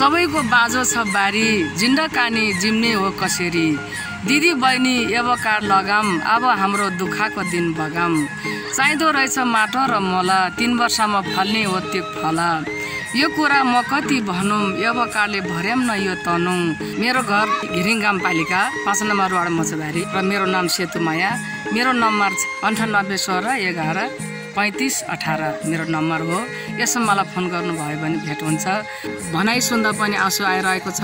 सबैको बाजो छ बारी जिन्डकानी जिम्ने हो कसरी? दिदी बहिनी एवकार लगाम अब हाम्रो दुःखको दिन बगाम। चाहिँदो रहेछ माटो र मोला तिन वर्षमा फल्ने हो त्यो फल। यो कुरा म कति भनौँ एवकारले भर्याम न यो तनौँ मेरो घर घिरिङ गाउँपालिका पाँच नम्बर वार्ड मछबारी र मेरो नाम सेतु माया। मेरो नम्बर अन्ठानब्बे सोह्र एघार। पैँतिस अठार मेरो नम्बर हो। यसमा मलाई फोन गर्नुभयो भने भेट हुन्छ। भनाइ सुन्दा पनि आँसु आइरहेको छ।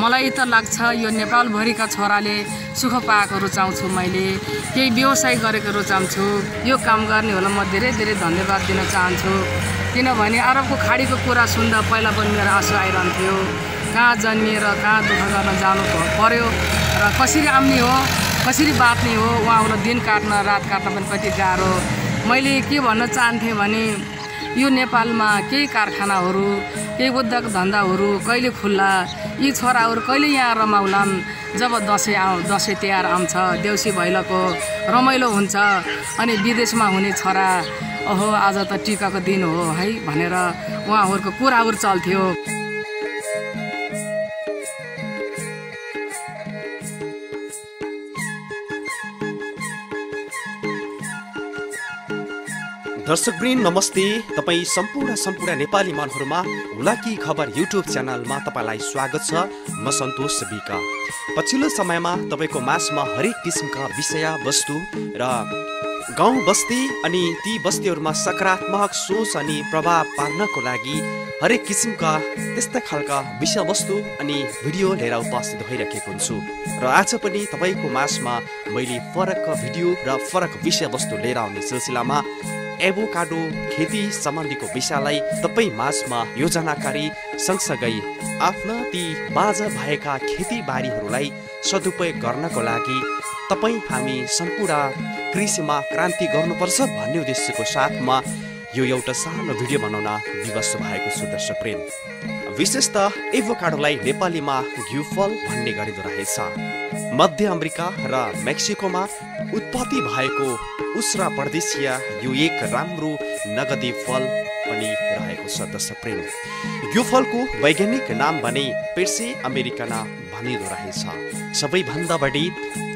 मलाई त लाग्छ यो नेपालभरिका छोराले सुख पाएको रुचाउँछु मैले। केही व्यवसाय गरेको रुचाउँछु। यो काम गर्ने होला म धेरै धेरै धन्यवाद दिन चाहन्छु। किनभने अरबको खाडीको कुरा सुन्दा पहिला पनि मेरो आँसु आइरहन्थ्यो। कहाँ जन्मिएर कहाँ दुःख गर्न जानु पर्यो र कसरी आउने हो कसरी बाँच्ने हो उहाँहरूलाई दिन काट्न रात काट्न पनि कति गाह्रो। मैले के भन्न चाहन्थेँ भने यो नेपालमा केही कारखानाहरू केही उद्योग धन्दाहरू कहिले खुल्ला? यी छोराहरू कहिले यहाँ रमाउलान्? जब दसैँ आउ दसैँ तिहार आउँछ देउसी भैलोको रमाइलो हुन्छ अनि विदेशमा हुने छोरा ओहो आज त टिकाको दिन हो है भनेर उहाँहरूको कुराहरू चल्थ्यो। दर्शकवृन्द नमस्ते। तपाईँ सम्पूर्ण सम्पूर्ण नेपाली मनहरूमा हुलाकी खबर युट्युब च्यानलमा तपाईँलाई स्वागत छ। म सन्तोष बिका। पछिल्लो समयमा तपाईँको माझमा हरेक किसिमका विषय वस्तु र गाउँ बस्ती अनि ती बस्तीहरूमा सकारात्मक सोच अनि प्रभाव पार्नको लागि हरेक किसिमका त्यस्ता खालका विषयवस्तु अनि भिडियो लिएर उपस्थित भइरहेको हुन्छु र आज पनि तपाईँको माझमा मैले फरक भिडियो र फरक विषयवस्तु लिएर आउने सिलसिलामा एभोकाडो खेती सम्बन्धीको विषयलाई तपाईँ माझमा यो जानकारी सँगसँगै आफ्ना ती बाजा भएका खेतीबारीहरूलाई सदुपयोग गर्नको लागि तपाईँ हामी सम्पूर्ण कृषिमा क्रान्ति गर्नुपर्छ भन्ने उद्देश्यको साथमा यो एउटा सानो भिडियो बनाउन विवश भएको छु दर्शक प्रेम। विशेष त एभोकाडोलाई नेपालीमा घिउफल भन्ने गरिँदो रहेछ। मध्य अमेरिका र मेक्सिकोमा उत्पत्ति भएको उस्रा प्रदेशीय यो एक राम्रो नगदी फल पनि रहेको छ दर्शक प्रेम। यो फलको वैज्ञानिक नाम भने पेर्से अमेरिकना भनिँदो रहेछ। सबैभन्दा बढी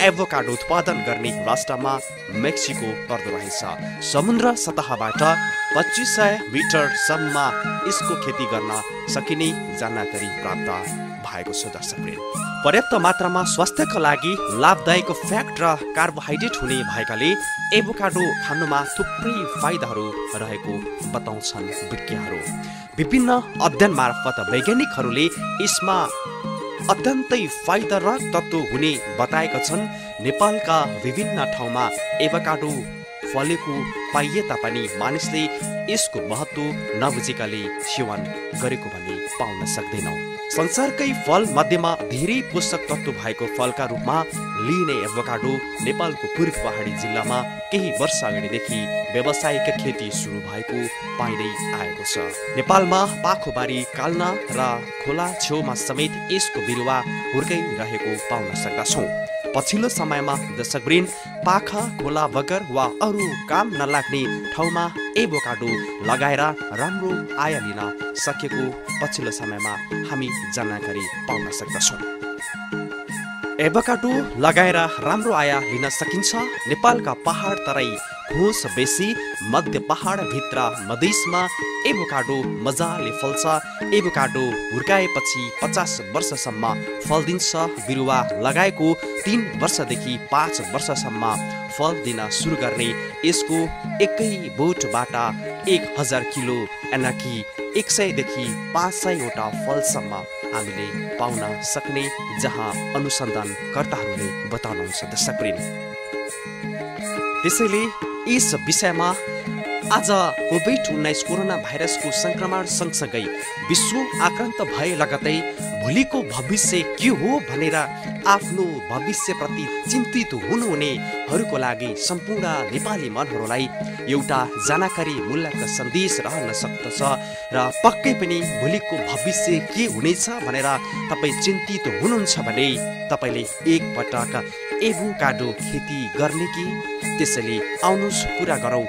एभोकाडो उत्पादन गर्ने राष्ट्रमा मेक्सिको पर्दो रहेछ। समुद्र सतहबाट पच्चिस सय मिटरसम्म यसको खेती गर्न सकिने जानकारी प्राप्त भएको छ दर्शक प्रेम। पर्याप्त मात्रामा स्वास्थ्यका लागि लाभदायक फ्याट र कार्बोहाइड्रेट हुने भएकाले एभोकाडो खानुमा थुप्रै फाइदाहरू रहेको बताउँछन् विज्ञहरू। विभिन्न अध्ययन मार्फत वैज्ञानिकहरूले यसमा अत्यन्तै फाइदारक तत्त्व हुने बताएका छन्। नेपालका विभिन्न ठाउँमा एभोकाडो फलेको पाइए तापनि मानिसले यसको महत्त्व नबुझेकाले सेवन गरेको भन्ने पाउन सक्दैनौँ। संसारकै फल मध्येमा धेरै पोषक तत्त्व भएको फलका रूपमा लिइने एभोकाडो नेपालको पूर्व पहाडी जिल्लामा केही वर्ष अगाडिदेखि व्यावसायिक खेती सुरु भएको पाइँदै आएको छ। नेपालमा पाखोबारी काल्ना र खोला छेउमा समेत यसको बिरुवा हुर्काइरहेको पाउन सक्दछौँ। पछिल्लो समयमा दर्शकवृन्द पाखा खोला बगर वा अरू काम नलाग्ने ठाउँमा एभोकाडो लगाएर राम्रो आय लिन सकेको पछिल्लो समयमा हामी जानकारी पाउन सक्दछौँ। एभोकाडो लगाएर राम्रो आय लिन सकिन्छ? नेपालका पहाड तराई घोस बेसी मध्य पहाडभित्र मधेसमा एभोकाडो मजाले फल्छ। एभोकाडो हुर्काएपछि पचास वर्षसम्म फल दिन्छ बिरुवा लगाएको तिन वर्षदेखि पाँच वर्षसम्म फल दिन सुरु गर्ने यसको एकै बोटबाट एक हजार किलो एनाकि एक सयदेखि पाँच सयवटा फलसम्म हामीले पाउन सक्ने जहाँ अनुसन्धानकर्ताहरूले बताउनुहुन्छ दर्शकप्रेमी त्यसैले यस विषयमा आज कोभिड उन्नाइस कोरोना भाइरसको सङ्क्रमण सँगसँगै विश्व आक्रान्त भए लगतै भोलिको भविष्य के हो भनेर आफ्नो भविष्यप्रति चिन्तित हुनुहुनेहरूको लागि सम्पूर्ण नेपाली मनहरूलाई एउटा जानकारी मूलक सन्देश रहन सक्दछ र पक्कै पनि भोलिको भविष्य के हुनेछ भनेर तपाईँ चिन्तित हुनुहुन्छ भने तपाईँले एकपटक एभोकाडो खेती गर्ने कि? त्यसैले आउनुहोस् कुरा गरौँ।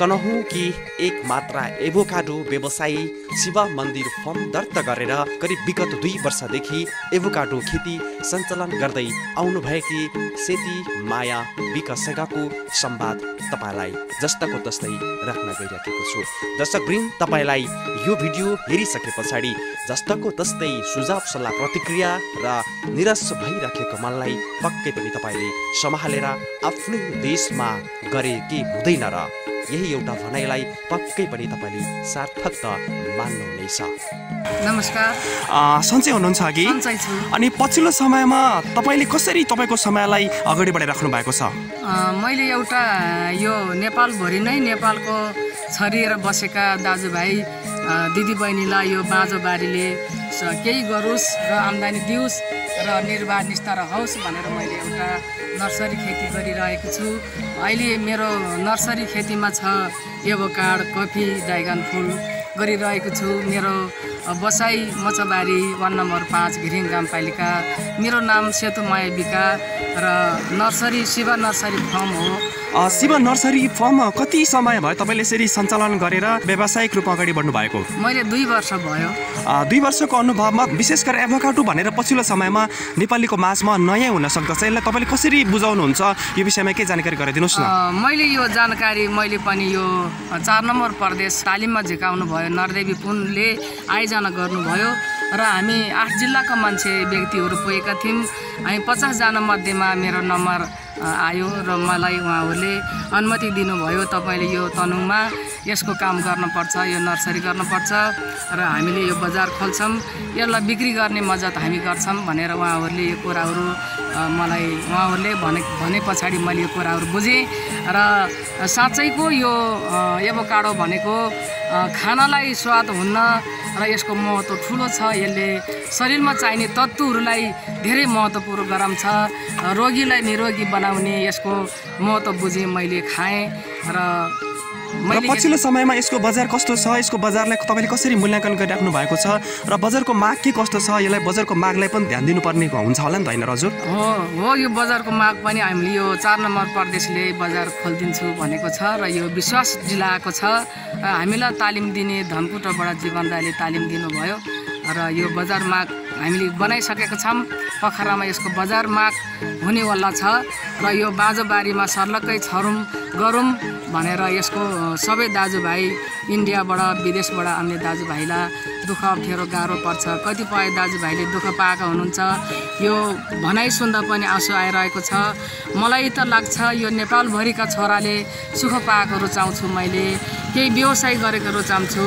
तनहुँ कि एक मात्रा एभोकाडो व्यवसायी शिव मन्दिर फर्म दर्ता गरेर करिब विगत दुई वर्षदेखि एभोकाडो खेती सञ्चालन गर्दै आउनुभएकी सेती माया विकसेगाको संवाद तपाईँलाई जस्ताको तस्तै राख्न गइराखेको छु। दर्शक वृन्द तपाईँलाई यो भिडियो हेरिसके पछाडि जस्ताको तस्तै सुझाव सल्लाह प्रतिक्रिया र निरस भइराखेको मनलाई पक्कै पनि तपाईँले सम्हालेर आफ्नै देशमा गरे के हुँदैन र यही एउटा भनाइलाई पक्कै पनि तपाईँले सार्थक त मान्नुहुनेछ नमस्कार। सन्चै हुनुहुन्छ छु। अनि पछिल्लो समयमा तपाईँले कसरी तपाईँको समयलाई अगाडि बढाइराख्नु भएको छ? मैले एउटा यो नेपालभरि नै नेपालको छरिएर बसेका दाजुभाइ दिदीबहिनीलाई यो बाँझो बारीले स- केही गरोस् र आम्दानी दियोस् र निर्वाह निस्तार होस् भनेर मैले एउटा नर्सरी खेती गरिरहेको छु। अहिले मेरो नर्सरी खेतीमा छ एभोकाड कफी ड्राइगन फुल गरिरहेको छु। मेरो अ, बसाइ मचबारी वार्ड नम्बर पाँच घिरिङ गाउँपालिका मेरो नाम सेतु माया बिका र नर्सरी शिव नर्सरी फार्म हो। शिव नर्सरी फर्म कति समय भयो तपाईँले यसरी सञ्चालन गरेर व्यावसायिक रूपमा अगाडि बढ्नु भएको मैले दुई वर्ष भयो। दुई वर्षको अनुभवमा विशेष गरेर एभोकाटो भनेर पछिल्लो समयमा नेपालीको माझमा नयाँ हुन सक्दछ। यसलाई तपाईँले कसरी बुझाउनुहुन्छ? यो विषयमा के जानकारी गराइदिनुहोस् न। मैले यो जानकारी मैले पनि यो चार नम्बर प्रदेश तालिममा झिकाउनु भयो नरदेवी पुनले आयोजना गर्नुभयो र हामी आठ जिल्लाका मान्छे व्यक्तिहरू पुगेका थियौँ। हामी पचासजना मध्येमा मेरो नम्बर आयो र मलाई उहाँहरूले अनुमति दिनुभयो तपाईँले यो तनुङमा यसको काम गर्नुपर्छ यो नर्सरी गर्नुपर्छ र हामीले यो बजार खोल्छौँ। यसलाई बिक्री गर्ने मद्दत हामी गर्छौँ भनेर उहाँहरूले यो कुराहरू मलाई उहाँहरूले भने भने पछाडि मैले यो कुराहरू बुझेँ र साँच्चैको यो एभोकाडो भनेको खानालाई स्वाद हुन्न र यसको महत्त्व ठुलो छ। यसले शरीरमा चाहिने तत्त्वहरूलाई धेरै महत्त्वपूर्ण गराउँछ रोगीलाई निरोगी बनाउने यसको महत्त्व बुझेँ मैले खाएँ र मैले पछिल्लो समयमा यसको बजार कस्तो छ? यसको बजारलाई तपाईँले कसरी मूल्याङ्कन गरिराख्नु भएको छ? र बजारको माग के कस्तो छ? यसलाई बजारको मागलाई पनि ध्यान दिनुपर्ने हुन्छ होला नि त होइन हजुर हो हो यो बजारको माग पनि हामीले यो चार नम्बर प्रदेशले बजार खोलिदिन्छु भनेको छ र यो विश्वास दिलाएको छ। हामीलाई तालिम दिने धनकुटबाट जीवन राईले तालिम दिनुभयो। र यो बजार माग हामीले बनाइसकेका छौँ। पोखरामा यसको बजार माग हुनेवाला छ र यो बाँझोबारीमा सर्लक्कै छरौँ गरौँ भनेर यसको सबै दाजुभाइ इन्डियाबाट विदेशबाट आउने दाजुभाइलाई दुःख अप्ठ्यारो गाह्रो पर्छ। कतिपय दाजुभाइले दुःख पाएका हुनुहुन्छ। यो भनाइ सुन्दा पनि आँसु आइरहेको छ। मलाई त लाग्छ यो नेपालभरिका छोराले सुख पाएको रुचाउँछु मैले। केही व्यवसाय गरेको रुचाउँछु।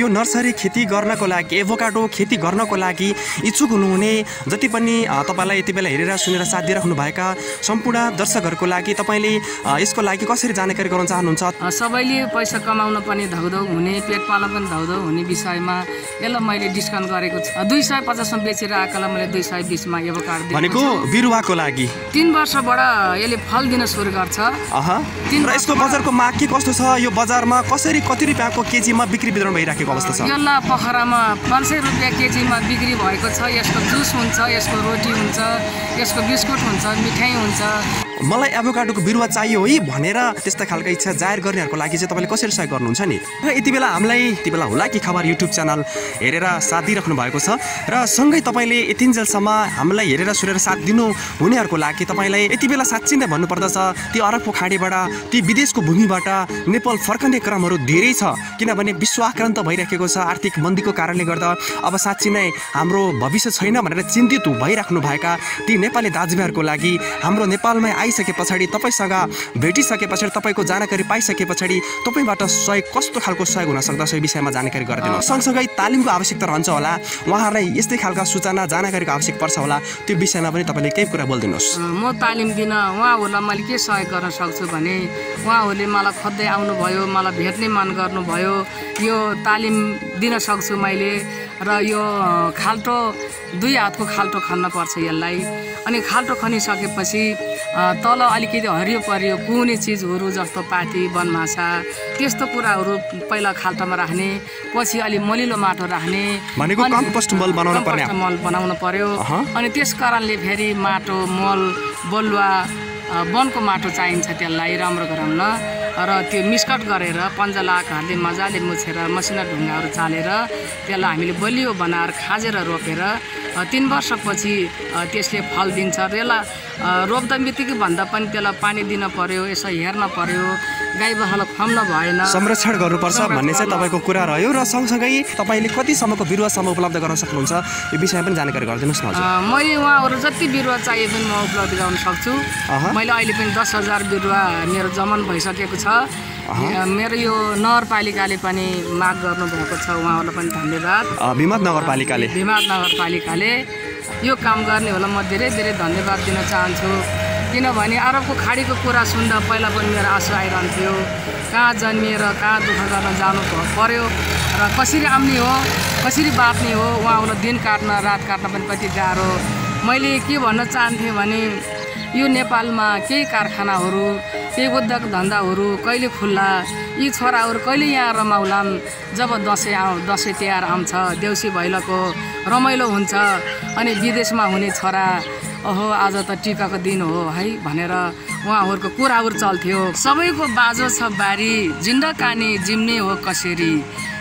यो नर्सरी खेती गर्नको लागि एभोकाडो खेती गर्नको लागि इच्छुक हुनुहुने। जति पनि तपाईँलाई यति बेला हेरेर सुनेर साथ दिइराख्नुभएका सम्पूर्ण दर्शकहरूको लागि तपाईँले यसको लागि कसरी जानकारी गराउन चाहनुहुन्छ? सबैले पैसा कमाउन पनि धौधौ हुने पेट पाल्न पनि धौधौ हुने विषयमा यसलाई मैले डिस्काउन्ट गरेको छु। दुई सय पचासमा बेचेर आएकोलाई मैले दुई सय बिसमा एभोकाडो दिएको भनेको। बिरुवाको लागि। तिन वर्षबाट यसले फल दिन सुरु गर्छ। यसको बजारको माग के कस्तो छ? यो बजारमा कसरी कति रुपियाँको केजीमा बिक्री वितरण भइराखेको अवस्था छ? यसलाई पोखरामा पाँच सय रुपियाँ केजीमा बिक्री भएको छ। यसको जुस हुन्छ यसको रोटी हुन्छ यसको बिस्कुट हुन्छ मिठाई हुन्छ। मलाई एभोकाडोको बिरुवा चाहियो है भनेर त्यस्ता खालको इच्छा जाहेर गर्नेहरूको लागि चाहिँ तपाईँले कसरी सहयोग गर्नुहुन्छ नि? र यति बेला हामीलाई यति बेला होला कि खबर युट्युब च्यानल हेरेर साथ दिइराख्नु भएको छ। र सँगै तपाईँले यतिन्जेलसम्म हामीलाई हेरेर सुनेर साथ दिनु हुनेहरूको लागि तपाईँलाई यति बेला साँच्चै नै भन्नुपर्दछ ती अरबको खाडीबाट ती विदेशको भूमिबाट नेपाल फर्कने क्रमहरू धेरै छ। किनभने विश्व आक्रान्त भइराखेको छ आर्थिक मन्दीको कारणले गर्दा। अब साँच्ची नै हाम्रो भविष्य छैन भनेर चिन्तित भइराख्नु भएका ती नेपाली दाजुभाइहरूको लागि हाम्रो नेपालमै आइसके पछाडि तपाईँसँग भेटिसके पछाडि तपाईँको जानकारी पाइसके पछाडि तपाईँबाट सहयोग कस्तो खालको सहयोग हुन सक्दछ यो विषयमा जानकारी गरिदिनु सँगसँगै तालिमको आवश्यकता रहन्छ होला। उहाँहरूलाई यस्तै खालका सूचना जानकारीको आवश्यक पर्छ होला। त्यो विषयमा पनि तपाईँले केही कुरा बोलिदिनुहोस्। म तालिम दिन उहाँहरूलाई मैले के सहयोग गर्न सक्छु भने उहाँहरूले मलाई खोज्दै आउनुभयो मलाई भेट्ने मन गर्नुभयो। यो तालिम दिन सक्छु मैले र यो खाल्टो दुई हातको खाल्टो खन्न पर्छ यसलाई। अनि खाल्टो खनिसकेपछि तल अलिकति हरियो परियो कुहुने चिजहरू जस्तो पाती बनमासा त्यस्तो कुराहरू पहिला खाल्टोमा राख्ने पछि अलि मलिलो माटो राख्ने कम्पोस्ट मल बनाउनु पर्यो। अनि त्यस कारणले फेरि माटो मल बलुवा वनको माटो चाहिन्छ त्यसलाई राम्रो गराउन। र त्यो मिस्कट गरेर पन्जलाकहरूले मजाले मुछेर मसिना ढुङ्गाहरू चालेर त्यसलाई हामीले बलियो बनाएर खाजेर रोपेर तिन वर्षपछि त्यसले फल दिन्छ। र यसलाई रोप्दा बित्तिकै भन्दा पनि त्यसलाई पानी दिन पर्यो यसो हेर्न पर्यो गाई बाख्रालाई खुवाउन भएन संरक्षण गर्नुपर्छ भन्ने चाहिँ तपाईँको कुरा रह्यो र सँगसँगै तपाईँले कतिसम्मको बिरुवासम्म उपलब्ध गर्न सक्नुहुन्छ यो विषयमा पनि जानकारी गरिदिनुहोस् न मैले उहाँहरू जति बिरुवा चाहिए पनि म उपलब्ध गराउन सक्छु। मैले अहिले पनि दस हजार बिरुवा मेरो जमन भइसकेको छ। मेरो यो नगरपालिकाले पनि माग गर्नुभएको छ उहाँहरूलाई पनि धन्यवाद। अ, विमत नगरपालिकाले भिमाद नगरपालिकाले यो काम गर्ने होला म धेरै धेरै धन्यवाद दिन चाहन्छु। किनभने अरबको खाडीको कुरा सुन्दा पहिला पनि मेरो आँसु आइरहन्थ्यो। कहाँ जन्मिएर कहाँ दुःख गर्न जानु पर्यो र कसरी आउने हो कसरी बाँच्ने हो उहाँहरूलाई दिन काट्न रात काट्न पनि कति गाह्रो। मैले के भन्न चाहन्थेँ भने यो नेपालमा केही कारखानाहरू केही उद्योग धन्दाहरू कहिले खुल्ला? यी छोराहरू कहिले यहाँ रमाउलान्? जब दसैँ आउ दसैँ तिहार आउँछ देउसी भैलोको रमाइलो हुन्छ अनि विदेशमा हुने छोरा ओहो आज त टिकाको दिन हो है भनेर उहाँहरूको कुराहरू चल्थ्यो। सबैको बाजो छ बारी जिन्डकानी जिम्ने हो कसरी?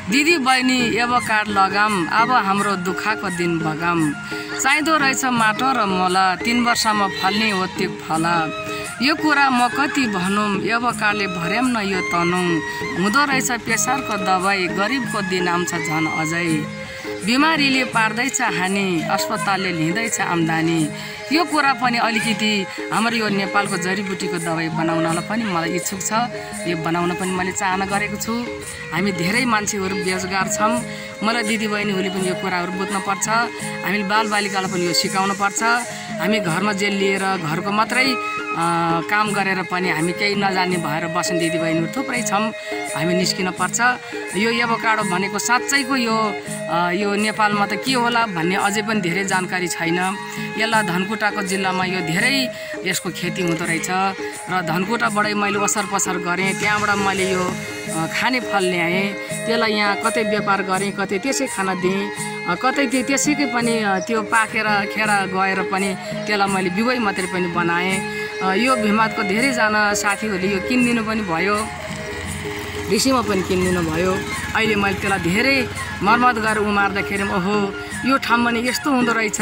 दिदी बहिनी एवकार लगाम अब हाम्रो दुःखको दिन बगाम चाहिँदो रहेछ माटो र मोल तिन वर्षमा फल्ने हो त्यो फल। यो कुरा म कति भनौँ एवकारले भर्याम न यो तनौँ। हुँदो रहेछ प्रेसरको दबाई गरिबको दिन आउँछ झन् अझै। बिमारीले पार्दैछ हानि अस्पतालले लिँदैछ आम्दानी। यो कुरा पनि अलिकति हाम्रो यो नेपालको जडीबुटीको दबाई बनाउनलाई पनि मलाई इच्छुक छ। यो बनाउन पनि मैले चाहना गरेको छु। हामी धेरै मान्छेहरू बेरोजगार छौँ। मलाई दिदीबहिनीहरूले पनि यो कुराहरू बुझ्नुपर्छ। हामीले बालबालिकालाई पनि यो सिकाउनु पर्छ हामी घरमा जेल लिएर घरको मात्रै काम गरेर पनि हामी केही नजान्ने भएर बस्ने दिदीबहिनीहरू थुप्रै छौँ। हामी निस्किन पर्छ। यो एभोकाडो भनेको साँच्चैको यो यो नेपालमा त के होला भन्ने अझै पनि धेरै जानकारी छैन। यसलाई धनकुटाको जिल्लामा यो धेरै यसको खेती हुँदो रहेछ र धनकुटाबाटै मैले ओसार पसार गरेँ। त्यहाँबाट मैले यो खाने फल ल्याएँ। त्यसलाई यहाँ कतै व्यापार गरेँ कतै त्यसै खान दिएँ। कतै त्यो त्यसैकै पनि त्यो पाकेर खेर गएर पनि त्यसलाई मैले बिउै मात्रै पनि बनाएँ। यो भिमादको धेरैजना साथीहरूले यो किनिदिनु पनि भयो। ऋषिमा पनि किनिदिनु भयो। अहिले मैले त्यसलाई धेरै मर्मत गरेर उमार्दाखेरि ओहो यो ठाउँमा नि यस्तो हुँदो रहेछ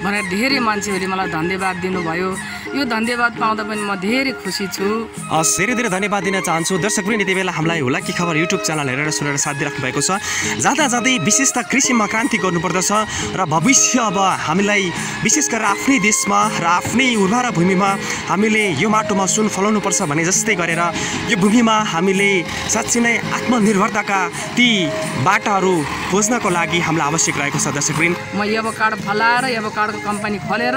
भनेर धेरै मान्छेहरूले मलाई धन्यवाद दिनुभयो। यो धन्यवाद पाउँदा पनि म धेरै खुसी छु। हस् धेरै धेरै धन्यवाद दिन चाहन्छु। दर्शक पनि यति बेला हामीलाई होला कि खबर युट्युब च्यानल हेरेर सुनेर साथ दिइराख्नु भएको छ। जाँदा जाँदै विशेष त कृषिमा क्रान्ति गर्नुपर्दछ र भविष्य अब हामीलाई विशेष गरेर आफ्नै देशमा र आफ्नै उर्वरा भूमिमा हामीले यो माटोमा सुन फलाउनुपर्छ भने जस्तै गरेर यो भूमिमा हामीले साँच्चै नै आत्मनिर्भरताका ती बाटाहरू खोज्नको लागि हामीलाई आवश्यक रहेको छ दर्शकवृन्द म एभोकाडो फलाएर एभोकाडोको कम्पनी खोलेर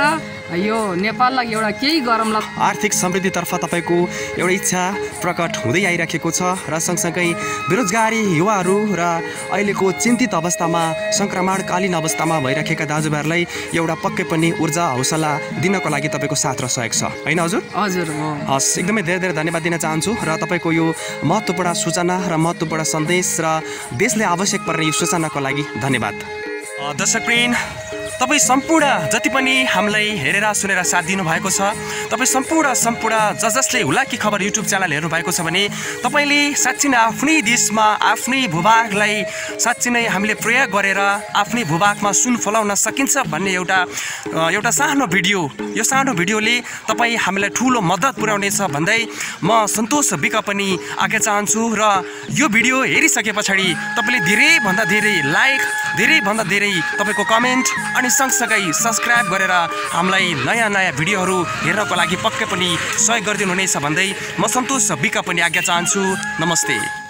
यो नेपाललाई एउटा केही गरौँला आर्थिक समृद्धितर्फ तपाईँको एउटा इच्छा प्रकट हुँदै आइराखेको छ र सँगसँगै बेरोजगारी युवाहरू र अहिलेको चिन्तित अवस्थामा सङ्क्रमणकालीन अवस्थामा भइराखेका दाजुभाइहरूलाई एउटा पक्कै पनि ऊर्जा हौसला दिनको लागि तपाईँको साथ र सहयोग छ। होइन हजुर? हजुर हस् एकदमै धेरै धेरै धन्यवाद दिन चाहन्छु र तपाईँको यो महत्त्वपूर्ण सूचना र महत्त्वपूर्ण सन्देश र देशले आवश्यक पर्ने यो सूचनाको लागि धन्यवाद। दर्शकवृन्द तपाईँ सम्पूर्ण जति पनि हामीलाई हेरेर सुनेर साथ दिनुभएको छ तपाईँ सम्पूर्ण सम्पूर्ण ज जसले हुलाकी खबर युट्युब च्यानल हेर्नु भएको छ भने तपाईँले साँच्ची नै आफ्नै देशमा आफ्नै भूभागलाई साँच्ची नै हामीले प्रयोग गरेर आफ्नै भूभागमा सुन फलाउन सकिन्छ भन्ने एउटा एउटा सानो भिडियो यो सानो भिडियोले तपाईँ हामीलाई ठुलो मद्दत पुर्याउनेछ भन्दै म सन्तोष विक पनि आज्ञा चाहन्छु र यो भिडियो हेरिसके पछाडि तपाईँले धेरैभन्दा धेरै लाइक धेरैभन्दा धेरै तपाईँको कमेन्ट अनि सँगसँगै सब्सक्राइब गरेर हामीलाई नयाँ नयाँ भिडियोहरू हेर्नको लागि पक्कै पनि सहयोग गरिदिनु हुनेछ भन्दै म सन्तोष विक पनि आज्ञा चाहन्छु। नमस्ते।